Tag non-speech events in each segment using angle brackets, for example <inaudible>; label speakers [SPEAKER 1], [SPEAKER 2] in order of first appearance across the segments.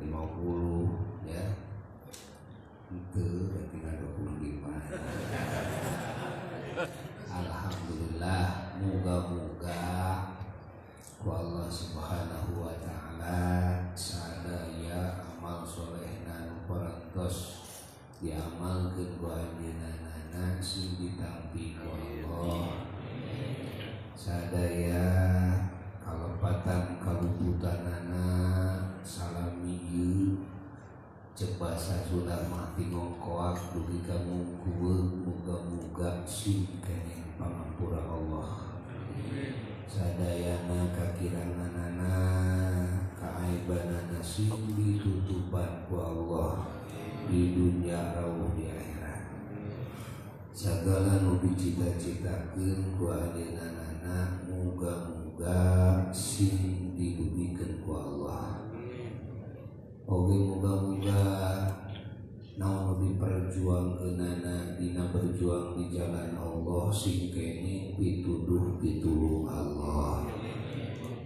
[SPEAKER 1] 50 ya. Itu tinggal 25 Alhamdulillah moga-moga ku Allah subhanahu wa ta'ala sadaya amal soleh nan parantos diamalkeun ku anjeunna sing ditampi ku Allah. Sadaya kalepatan kaluputanana salami ieu. Cek basa sudah mati ngongkoak dugi kamu kuwe muga-muga sing kene pangampura Allah. Sadayana kakiranganana kaaibanana sing ditutupan ku Allah di dunia rawuh di akhirat. Segala nu dicita-citakeun ku ayeunana muga-muga diperjuangkeunana dina berjuang di jalan Allah sing kene pituduh pitulung Allah.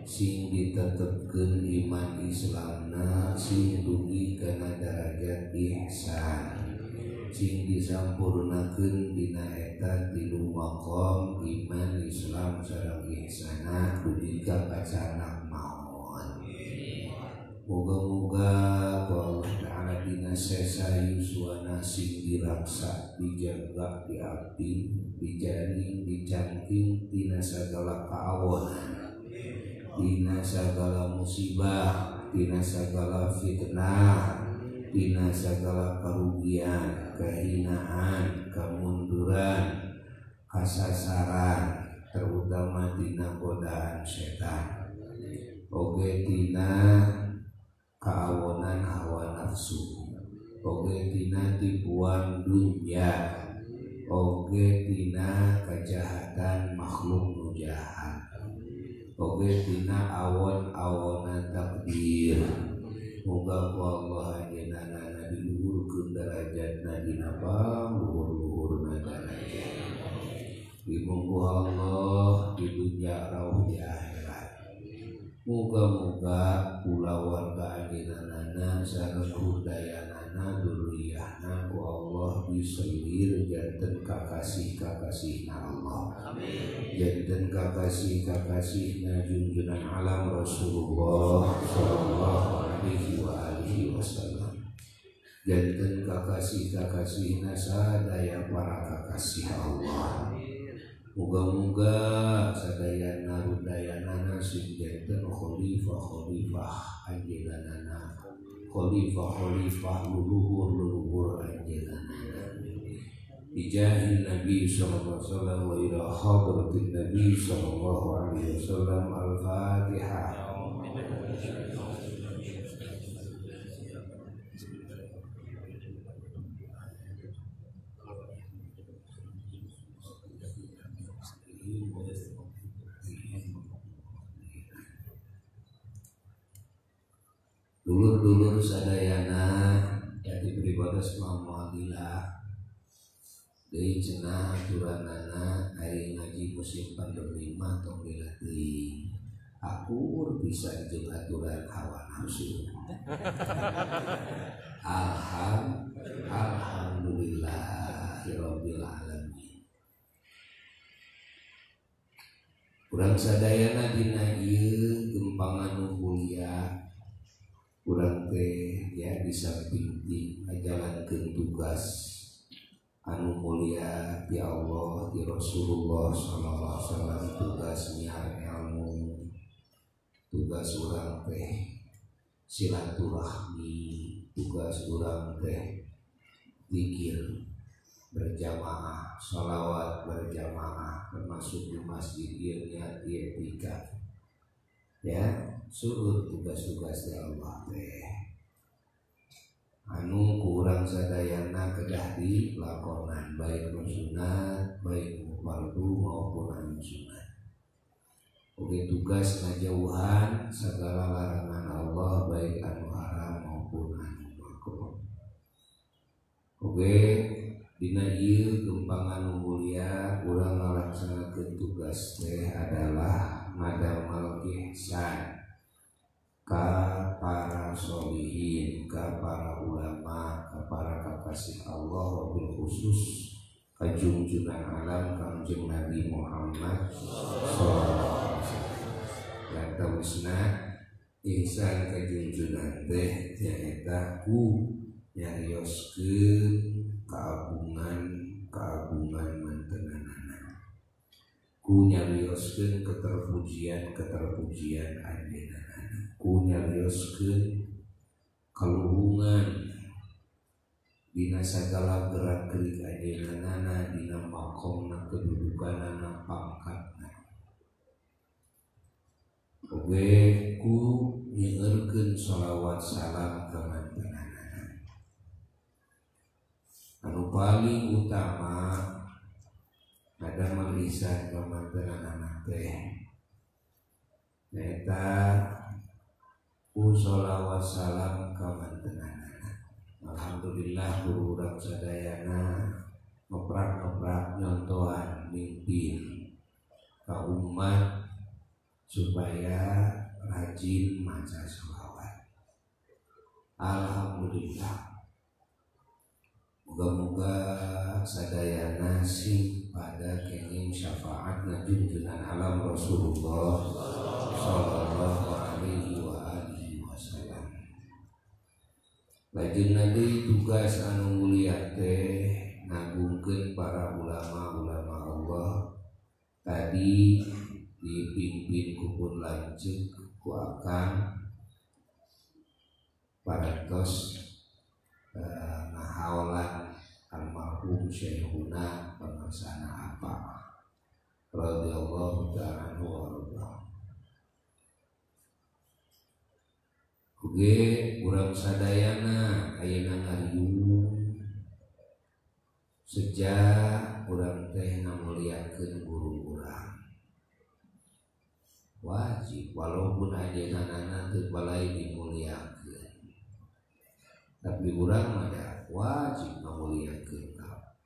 [SPEAKER 1] Sing ditetepkeun iman Islamna sing dugi kana derajat ihsan. Sing disampurnakeun dina eta tilu maqam iman Islam sareng ihsana dugi ka kacana maon Moga-moga Allah Ta'ala dina sesa yuswana sing diraksa dijaga diabdi dijaring dicangking dina segala keawonan dina segala musibah dina segala fitnah dina segala kerugian kehinaan kemunduran kasasaran terutama dina godaan setan. Oge dina keawonan hawa nafsu. Oge tina tipuan dunia. Oge tina kejahatan makhluk jahat oge tina awon-awonan takdir. Moga ku Allah ajenana diluhurkeun derajatna dina luhur-luhurna derajat. Dimunggu Allah di dunia rauh di akhirat Moga-moga kula warga ajenanana sareng hudayanana duriyahna ku Allah diselir janten kakasih-kakasihna Allah. Janten kakasih-kakasihna junjunan alam Rasulullah sallallahu alaihi wa alihi wasallam. Janten kakasih-kakasihna sadaya para kakasih Allah Moga-moga sadayana rudayanana sing janten khalifah khalifah anjeunana khalifah khalifah luluhur luluhur anjeunana Bijahil Nabi sallallahu alaihi wasallam wa ila hadratin Nabi sallallahu alaihi wasallam al-Fatihah Dulur-dulur sadayana Yati beribadah Muhammadillah Dari cenah aturanana Hari ngaji musim pandemi Tong dilatih Aku bisa jeung aturan hawa nafsu <laughs> Alham Alhamdulillahirabbil alamin Kurang sadayana dina ieu gempangan mulia kurang teh ya bisa binti ngajalankeun tugas anu mulia di Allah di Rasulullah sallallahu alaihi wasallam tugas nyiar ilmu tugas urang teh silaturahmi tugas urang teh zikir berjamaah salawat berjamaah termasuk di masjid ieu niat etika ya surut tugas-tugas dari Allah teh anu kurang sadayana kedah di lakonan. Baik sunat baik fardu maupun anu sunat. Oke tugas ngajauhan segala larangan Allah baik anu haram maupun anu makruh Oke dina ieu gempangan mulia urang ngalaksanakeun tugas teh adalah ngadamal ihsan ka para solihin ka para ulama ka para kekasih Allah wabil khusus kajungjunan alam kangjeng Nabi Muhammad alaihi wasallam. Terusna ihsan kajungjunan teh nyaeta ku nyarioskeun keagungan keagungan mantenanana ku nyarioskeun keterpujian keterpujian anjeunna ku nyarioskeun kaluhungan dina sagala gerak gerik ayeunana dina makomna kedudukanana pangkatna. Oge ku nyeueurkeun sholawat salam ka mantanana anu paling utama ada marisan ka mantanana teh Neta ku sholawat salam ka mantenana Alhamdulillah guru urang sadayana ngeprak-ngeprak nyontohan mimpin ka umat supaya rajin maca sholawat Alhamdulillah Moga-moga sadayana sing pada kenging syafaat najunjunan alam Rasulullah Sallallahu alaihi wa alihi wasallam. Lajeng nanti tugas anu mulia teh ngagungkeun para ulama-ulama Allah. Tadi dipimpin kupun lanjut ku akan parantos eh, ngahaolan almarhum Syekhuna pengersana apa? Radhiyallahu ta'ala anhu. Wa Oke, urang sadayana ayeuna ngariung. Sejak urang teh ngamuliakeun guru urang. Wajib walaupun ayeuna nana teu balai dimuliakeun. Tapi urang ada wajib ngamuliakeun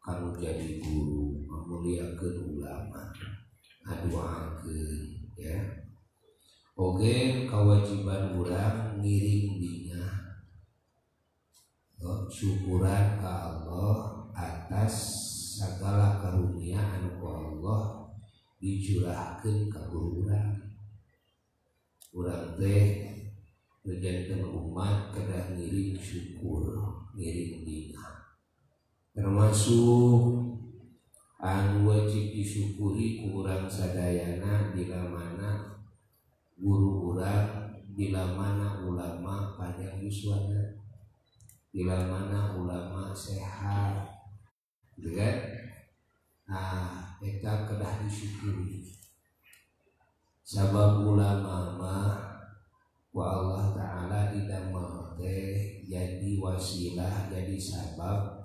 [SPEAKER 1] kalau jadi guru ngamuliakeun ulama ngaduakeun ya. Oke kewajiban urang ngiring dinya oh, syukuran ke Allah atas segala karunia anu Allah dicurahkan ke guru urang urang teh menjadikan umat kedah ngiring syukur ngiring dinya termasuk anu wajib disyukuri kurang sadayana bila mana guru urang bila mana ulama panjang yuswana bila mana ulama sehat gitu kan? Nah kita kedah disyukuri. Sabab ulama mah wa Allah taala didamel teh jadi wasilah jadi sabab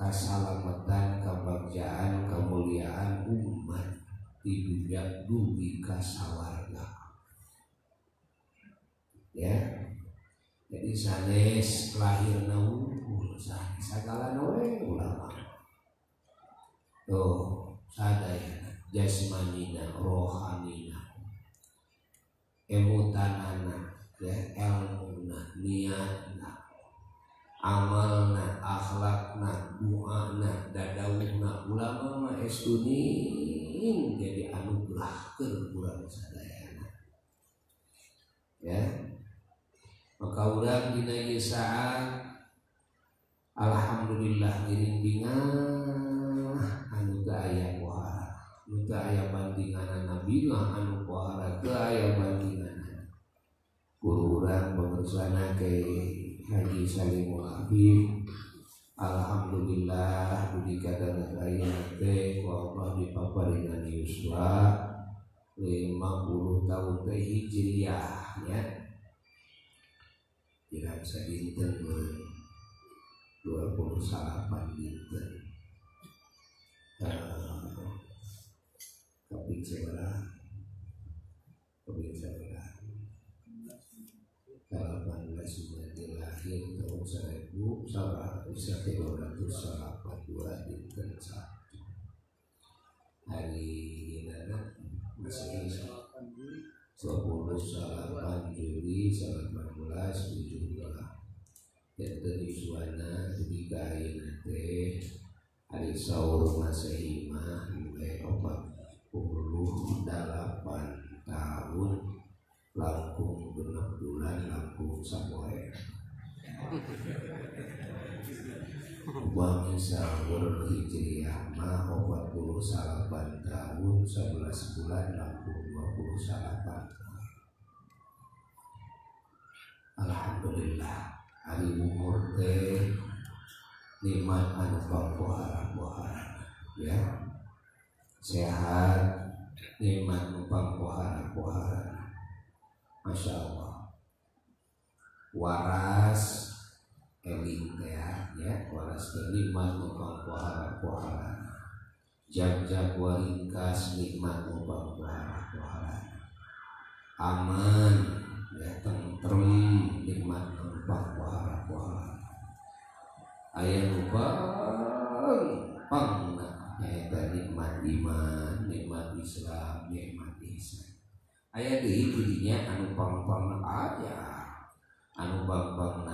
[SPEAKER 1] keselamatan kebahagiaan kemuliaan umat di dunia dugi kasawarga. Ya. Jadi sanes lahir naungkul sanes segala nawe ulama. Tuh sadaya jasmanina rohanina emutanana ya ilmuna niatna amalna akhlakna doana dadawuna ulama mah estunin jadi anugerah ke urang sadayana ya. Maka urang dina ieu saat alhamdulillah giring bingah anu teu aya pohara. Teu aya bandingan nabi mah anu pohara teu aya bandingan guru urang pengersana ke Haji Salimul Habib Alhamdulillah budi kadang raya teh wa Allah dipaparingan yuswa. 50 tahun teh hijriah ya. Tidak bisa dinten 28 dinten tapi sebelah tapi sebelah 18 Jumadi lahir tahun 1982 dinten satu hari nana masih 28 Juli 1978 Jantan Yuswana Demi kain teh Hari sahur Masehi mah Opat puluh delapan tahun. Langkung genap bulan Langkung sapoe Uang sahur Hijriah puluh salapan tahun Sebelas bulan Langkung dua puluh salapan Alhamdulillah hari umur teh nikmat anu pampohara pohara ya. Sehat nikmat anu pampohara pohara masya Allah. Waras teh ya waras nikmat anu pampohara pohara jam-jam waringkas nikmat anu pampohara pohara aman ya tentrem nikmat numpang wahara wahara ayah numpang pang nyaeta nikmat iman nikmat Islam nikmat ihsan. Ayah deui dirinya anu pang-pang aya anu pang-pang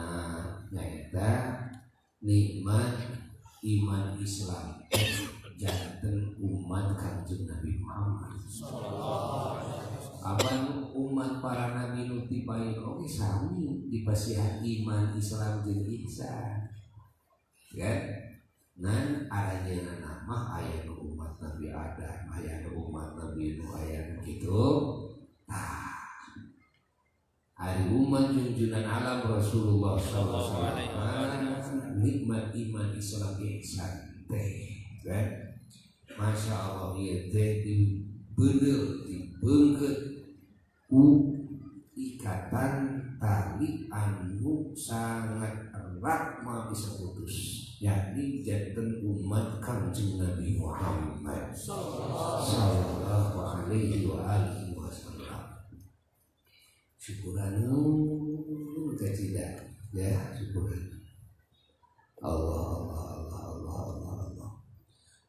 [SPEAKER 1] nyaeta nikmat iman Islam. Janten umat kanjeng Nabi Muhammad. Apa umat para nabi nu tipain oke sami. Dipasihan iman Islam jeung ihsan. Ya. Nan aranya nama ayat umat Nabi Adam ayat umat Nabi Nuh ayat gitu. Nah hari umat junjunan alam Rasulullah SAW nikmat iman Islam ihsan teh kan? Masya Allah ya teh di bener di bengket ku ikatan tali anu sangat erat mau bisa putus. Yakni jantan umat kanjeng Nabi Muhammad. Sallallahu alaihi wasallam syukuran tidak ya syukuran Allah Allah Allah Allah Allah Allah.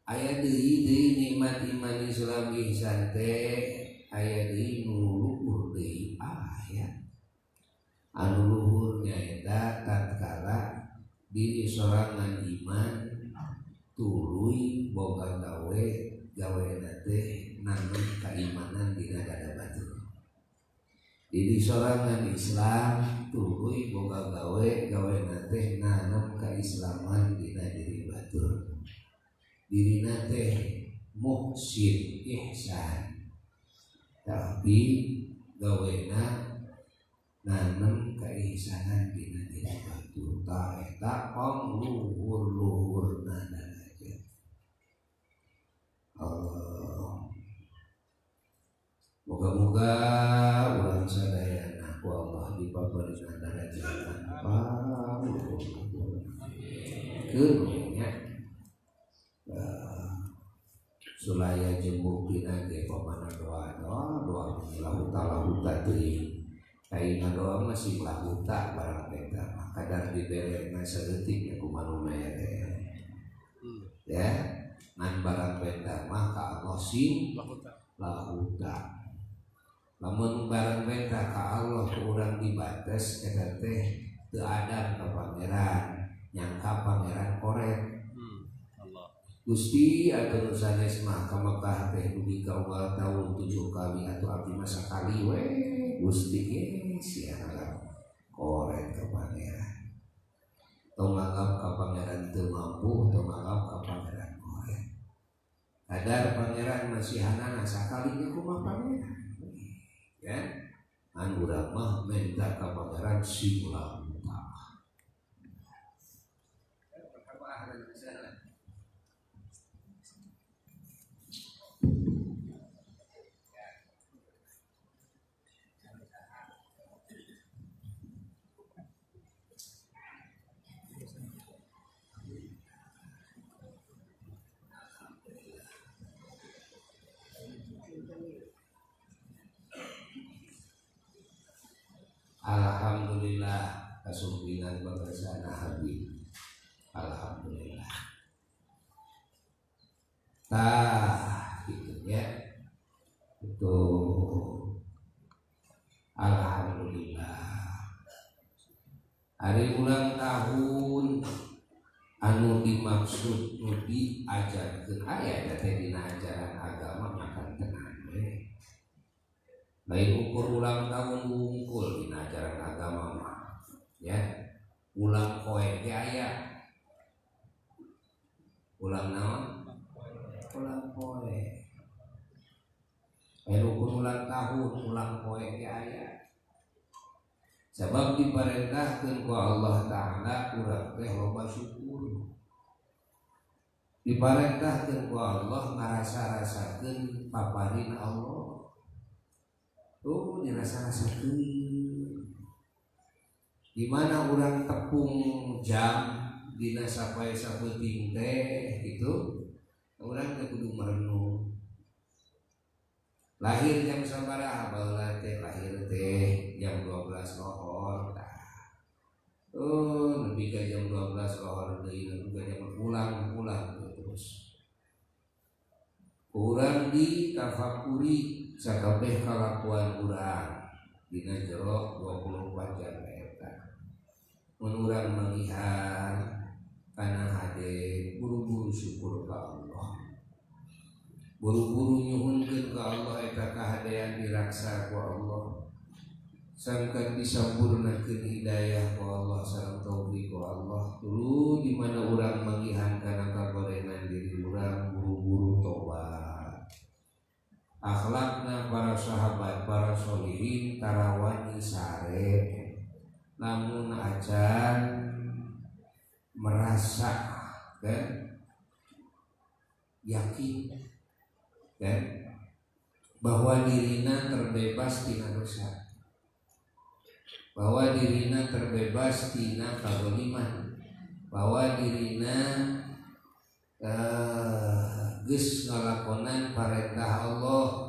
[SPEAKER 1] Ayat deui deui nikmat iman Islam ihsan teh aya deui nu luhur ayat anu luhur nyaeta tatkala diri sorangan iman tuluy boga gawe gawe teh nanam keimanan dina dada batu diri sorangan Islam tuluy boga gawe gawe teh nanam keislaman dina diri batu diri teh muhsin ihsan. Tapi gawena nanam keihsanan dina diri batu ta eta pang luhur luhur nana aja. Allah Moga-moga ulang sadayana ku Allah di pabarina darajatan Kemudian Sulaya jembuk dina ge pamana doa doa doa lahuta lahuta teuing kaina doa masih lahuta barang eta kadar diberena saeutik ya kumaha mere ya nan barang benda mah ka Allah sing lahuta lamun barang benda ka Allah kurang dibatas eta teh ada ka pangeran nyangka pangeran korek. Gusti atau sanes mah ka Mekah teh dugi ka unggal tahun tujuh kali atau abdi masa kali we Gusti ge siara korek ka pangeran tong nganggap ka pangeran teu mampu tong nganggap ka pangeran korek. Kadar pangeran masih hanana sakalinya kumaha pangeran ya an urang mah minta ka pangeran simula Alhamdulillah kasumpinan bagasan Habib Alhamdulillah. Nah gitu ya. Itu. Alhamdulillah. Hari ulang tahun anu dimaksud nu diajarkeun. Aya teh dina ajaran agama makan tenang lain ukur ulang tahun wungkul dina ajaran agama mah ya ulang koe ge aya. Ulang naon? Ulang koe. Ukur ulang tahun ulang koe ge aya. Sebab diperintahkan ku Allah Ta'ala kurang teh loba syukur. Diperintahkan ku Allah ngarasa-rasakan paparin Allah. Tuh dirasa-rasakan di mana orang tepung jam dina sapai saputing teh gitu orang teh kudu merenung lahir jam sabaraha baheula teh lahir teh jam 12 lohor tah oh lebih ke jam 12 lohor deui ke jam pulang pulang terus. Urang di tafakuri sakabeh kalakuan urang dina jero 24 jam eta mun urang melihat kana hade buru-buru syukur ka Allah. Buru-buru nyuhunkeun ke Allah eta kahadean diraksa ku Allah. Sangkan disampurnakeun hidayah ku Allah sareng taufik ku Allah. Dulu di mana urang mangihan kana kagorengan diri urang buru-buru tobat akhlakna para sahabat para solihin tarawani sare namun acan merasa dan yakin ya, bahwa dirina terbebas tina dosa bahwa dirina terbebas tina kagoliman bahwa dirina uh, geus ngalakonan perintah Allah.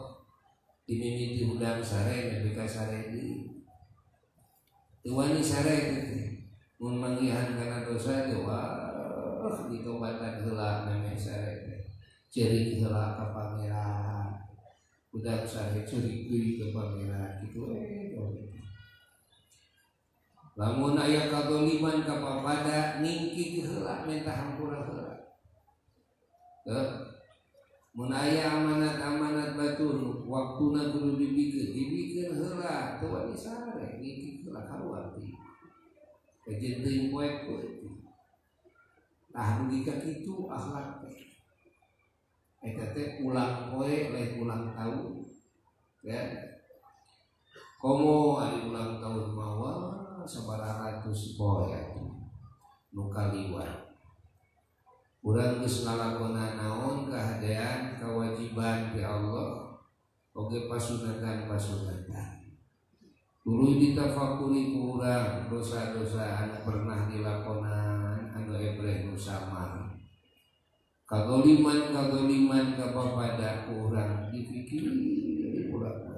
[SPEAKER 1] Dimimiti udang sare nepi ka di tuwani sare mun manggihan kana dosa teh wah ditobatan heula name sare teh ciri heula ka pangeran. Udah saya curi kuy ke pangeran gitu eh lamun aya kagoliman ka papada ningki heula minta hampura heula teu mun aya amanat-amanat batur waktuna kudu dibikeun dibikeun heula teu wani sare ningki heula kaluar ti kajen teuing poek Nah, jika itu akhlak teh. Eta teh ulang poe lain ulang tahun ya. Komo ari ulang tahun mawa sabaraha ratus poe nu kaliwat urang geus ngalakona naon kahadean kewajiban ti Allah oge pasunatan-pasunatan Dulu ditafakuri ku urang dosa-dosa anu pernah dilakonan anu ebreh nu samar. Kagoliman kagoliman kepada orang dipikir ulang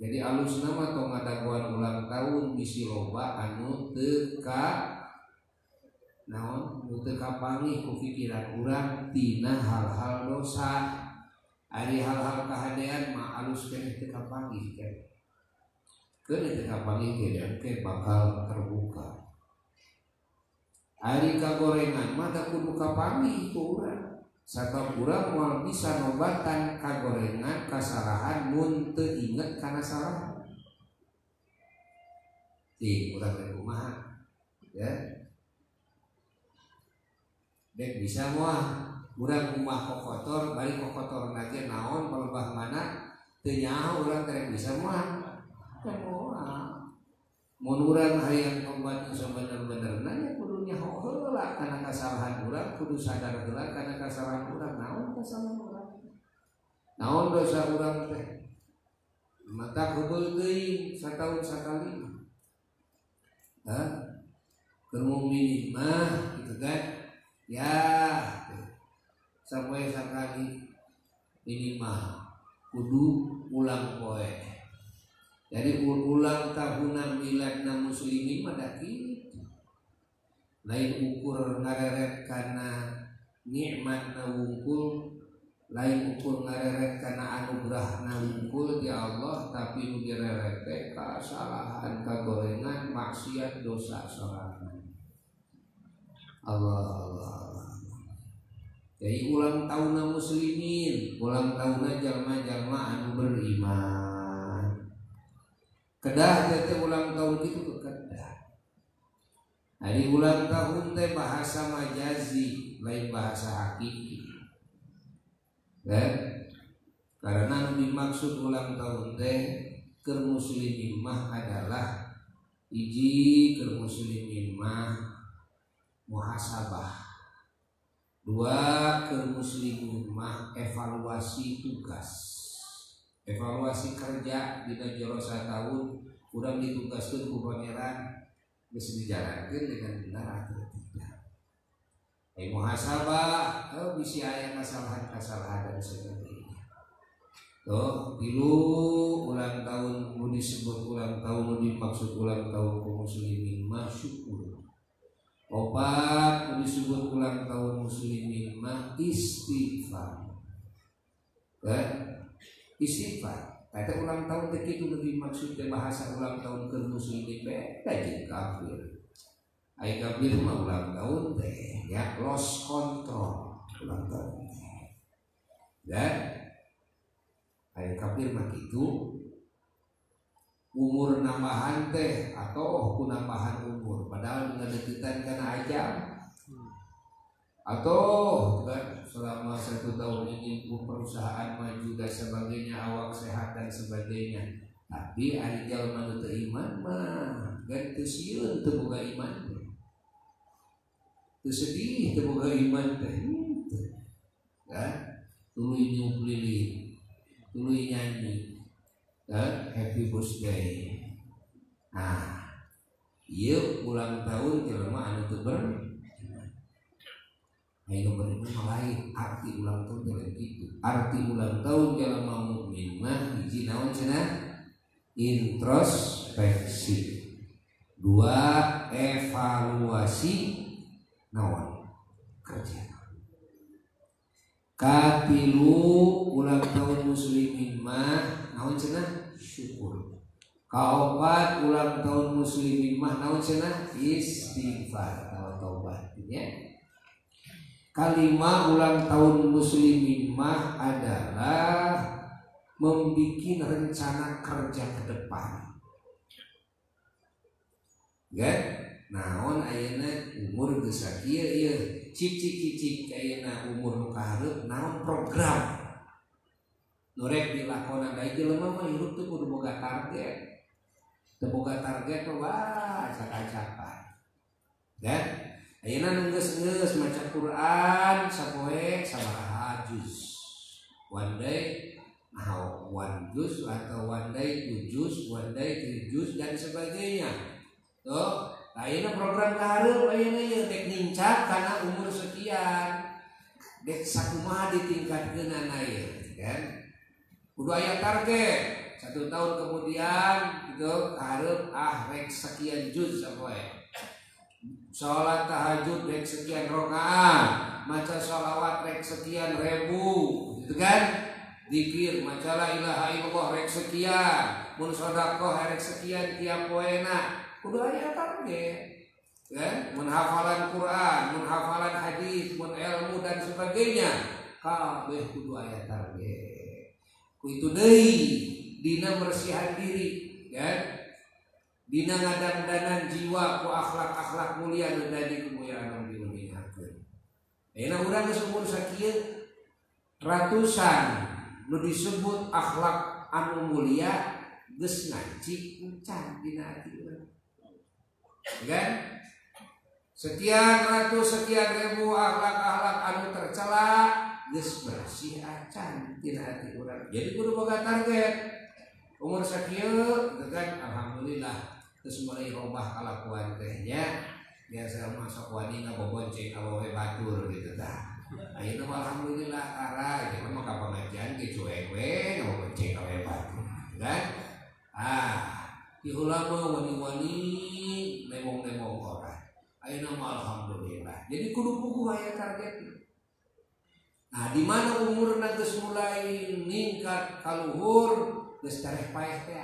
[SPEAKER 1] jadi alus nama tong ngadaguan ulang tahun bisi loba anu teka naon? Anu teka pangi ku pikiran urang tina hal-hal dosa. Ari hal-hal kahadean mah alus keneh teka pangi kan keneh teka pangi ke bakal terbuka. Ari kagorengan mah kudu kapangi ku urang. Sabab kurang mau bisa nobatan kagorengan kesalahan mun teu inget karena salah. Kurang dari rumah ya. Dek bisa muah kurang rumah kok kotor balik kok kotor lagi naon pelebah mana? Teu nyaho urang teh bisa muah. Kan moal. Mun urang hayang obat sebener-bener nanya kudu nyaho heula. Karena kesalahan urang kudu sadar heula. Karena kesalahan urang naon kesalahan urang? Naon dosa urang teh? Mata heubeul teuing satahun sakali. Hah? Kermung mah gitu kan ya sampai sekali. Minimal kudu ulang poe jadi ulang tahun milad muslimin pada kita lain ukur ngareret karena nikmat na wungkul lain ukur ngareret karena anugerah nangkul di Allah tapi nu teh kesalahan kagorengan maksiat dosa sorangan Allah Allah jadi ulang tahun muslimin ulang tahun jalma-jalma anu beriman. Kedah teh ulang tahun itu kedah. Hari ulang tahun teh bahasa majazi lain bahasa hakiki. Kan? Karena dimaksud ulang tahun teh ke muslimin mah adalah iji ke muslimin mah muhasabah. Dua ke muslimin mah evaluasi tugas. Evaluasi kerja di jero tahun udah ditugaskan ku pangeran bisa dijalankan dengan benar atau tidak. Eh muhasabah oh, bisa ayat kesalahan-kesalahan dan sebagainya. Tuh dulu ulang tahun mau disebut ulang tahun mau dimaksud ulang tahun kaum muslimin mah mau disebut ulang tahun muslimin mah istighfar. Kan istighfar Kata ulang tahun itu lebih maksud bahasa ulang tahun ke muslimin beda jadi kafir. Ayo kafir mah ulang tahun teh ya lost control ulang tahun. Dan ayo kafir mah itu umur nambahan teh atau penambahan umur. Padahal dengan deketan karena aja atau kan selama satu tahun ini perusahaan maju dan sebagainya awak sehat dan sebagainya. Tapi hari jalan iman mah. Ganti siun terbuka iman. Sedih terbuka iman teh. Kan? Tuluy nyup lilin tuluy nyanyi kan happy birthday. Nah iya ulang tahun jelema anu teu ber Ayo beriman lain. Arti ulang tahun jalan itu arti ulang tahun jelema mukmin mah hiji naon cenah? Introspeksi. Dua evaluasi nawan kerja. Katilu ulang tahun muslimin mah naon cenah syukur kaopat ulang tahun muslimin. Mah naon cenah istighfar. Atau taubat ya. Kalimat ulang tahun muslimin mah adalah membuat rencana kerja ke depan. Ya? Naon ayeuna umur geus sakieu ieu cicik-cicik ayeuna umur nu naon program nu rek dilakonan da jelema mah hirup teu kudu boga target teu boga target mah wah acak-acakan dan ayeuna nu geus-geus maca Quran sapoe sabaraha juz one day nah one juz atau one day two juz one day three juz dan sebagainya tuh Ayeuna program kahareup ayeuna ieu dek nincak karena umur sekian. Dek sakumaha ditingkatkeun ieu kan. Kudu aya target. Satu tahun kemudian gitu kahareup ah rek sekian juz sapoe. Sholat tahajud rek sekian rakaat, maca sholawat rek sekian ribu, gitu kan? Dikir maca la ilaha illallah rek sekian, mun sedekah rek sekian tiap poena, kudu aya target kan menhafalan Quran menhafalan hadis ilmu dan sebagainya kabeh kudu aya target ku itu deui dina bersihan diri kan dina ngadang-danan jiwa ku akhlak-akhlak mulia nu dari kemuliaan anu dimuliakeun Enak urang geus umur sakieu ratusan nu disebut akhlak anu mulia geus ngaji encan dina hati urang. Kan? Sekian ratus sekian ribu akhlak-akhlak anu tercela geus bersih acan tina hati urang jadi kudu boga target. Umur sakieu kan? Alhamdulillah. Terus mulai robah kalakuan tehnya. Biasa masuk wani ngabobonceng awewe batur gitu dah. Ayeuna alhamdulillah ara jadi mah ka pengajian ge cuek we ngabobonceng awewe batur kan? Ah di ulama wani-wani nemong-nemong orang. Nama alhamdulillah. Jadi kudu buku ayat target. Nah di mana umur geus mulai ningkat kaluhur geus tareh paeh teh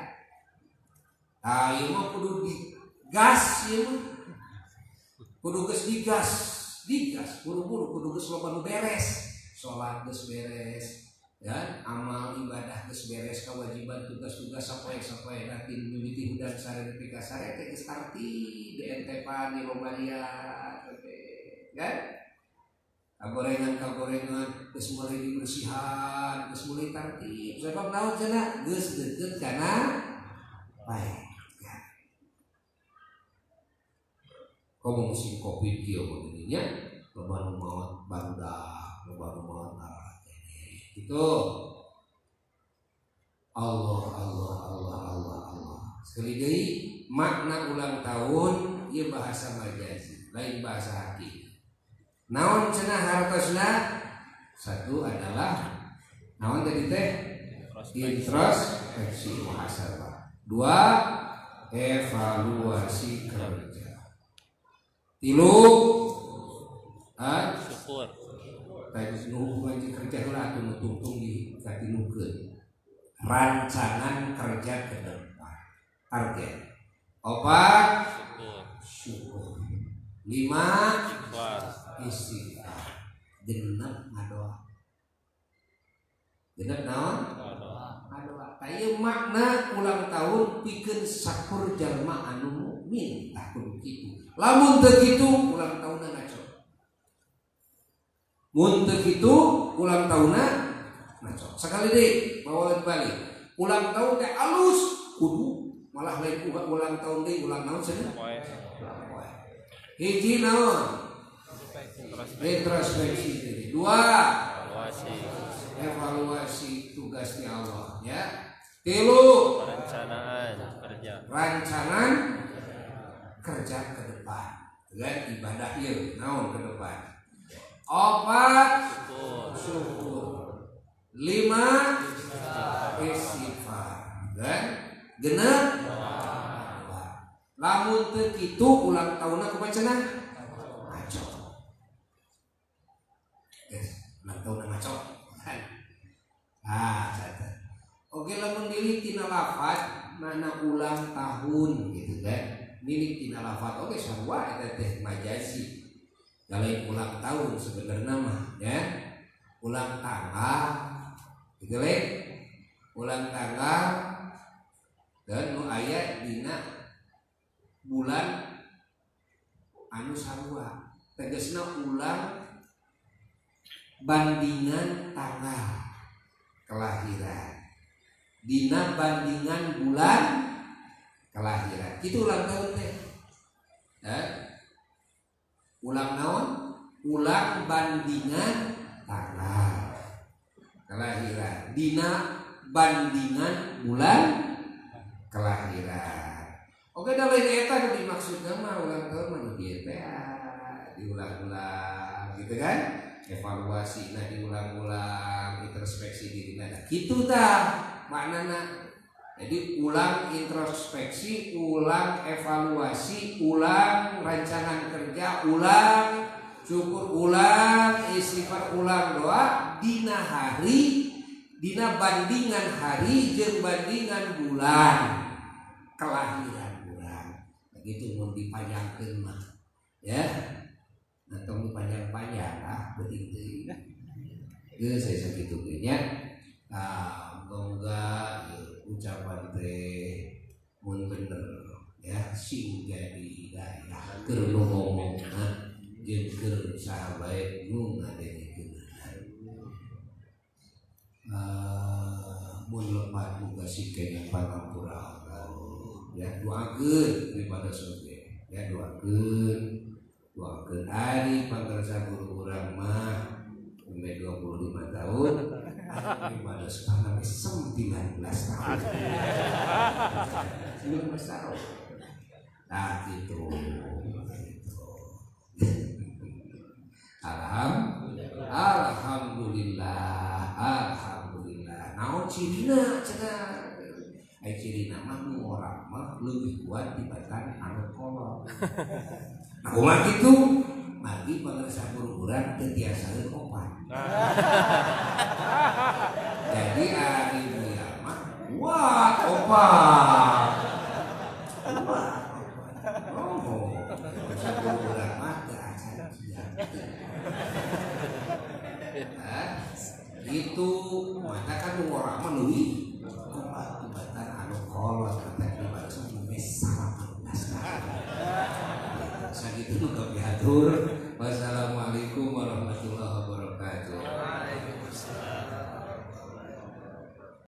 [SPEAKER 1] ah ieu mah kudu digas ieu kudu geus digas digas buru-buru kudu geus loba nu beres. Salat geus beres ya amal ibadah geus beres kewajiban tugas-tugas sapoe-sapoe nanti mimiti dan sare pika sare teh geus arti DNT pan di Romaria kan kagorengan kagorengan terus mulai dibersihan terus mulai tertib sebab naon cenah geus deukeut kana baik ya. kamu musim covid kieu begininya loba nu maot barudak loba nu maot itu Allah Allah Allah Allah Allah. Sekali lagi makna ulang tahun ia bahasa majazi lain bahasa hakiki naon cenah hartosna? Satu adalah naon tadi teh? Introspeksi muhasabah dua evaluasi kerja. Tilu ah syukur. Tadi hubungan kerja itu atuh tungtung di katinukeun rancangan kerja ke depan. Target. Opat? Syukur. Lima istighfar. Genep ngadoa genep naon? Ngadoa kayu makna ulang tahun pikeun sakur jalma anu mukmin tah kudu kitu. Lamun teu kitu ulang tahunna ngaco. Mun teu kitu ulang tahunna ngaco. Sekali deh bawa balik. Ulang tahun teh alus kudu malah lain ulang tahun deh ulang tahun cenah hiji naon retrospeksi. Diri. Dua. Evaluasi. Evaluasi tugasnya Allah ya. Tilu.
[SPEAKER 2] Perencanaan kerja.
[SPEAKER 1] Rancangan kerja ke depan. Dan ibadah ya naon ke depan. Opat. Syukur. Lima. Istighfar. Dan genep. Lamun teu kitu ulang tahunna kumaha cenah tahu nama cok ah oke lamun milik tina lafat mana ulang tahun gitu kan? Milik tina lafat oke sarua eta teh majazi. Lain ulang tahun sebenarnya mah ya. Ulang tanggal gitu le ulang tanggal dan nu aya dina bulan anu sarua tegesna ulang bandingan tanggal kelahiran. Dina bandingan bulan kelahiran. Itu ulang tahun teh. Ya. ulang tahun ulang bandingan tanggal kelahiran. Dina bandingan bulan kelahiran. Oke dah lain eta dimaksudkan mah ulang tahun mah diulang-ulang gitu kan evaluasi nah diulang-ulang introspeksi diri nah gitu dah maknana jadi ulang introspeksi ulang evaluasi ulang rancangan kerja ulang syukur ulang istighfar ulang doa dina hari dina bandingan hari jeng bandingan bulan kelahiran bulan. Begitu mau dipanjangkan mah. Ya atau panjang-panjang ah begitu itu saya sakit nya ah moga ucapan teh mun bener ya sing jadi hidayah keur ngomong jeung keur sahabat nu ngadengekeun ah mun lepat muga sikeun pangampura ya doakeun daripada surga ya doakeun Waktu hari pangkersa guru mah sampai 25 tahun pada sekarang sampai 19 tahun. 19 tahun nah itu. Alhamdulillah. Alhamdulillah Alhamdulillah. Naon cirina cenah ai cirina mah orang mah lebih kuat dibanding anu <laughs> kolot aku mah gitu. Magi pengersa buruburan tetiasa opat. <laughs> Jadi hari mulia mah wah opat. Wah, opat. Oh, pengersa buruburan mah teu acan itu maka kan orang mah دور